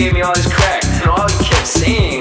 gave me all this crack, and all he kept saying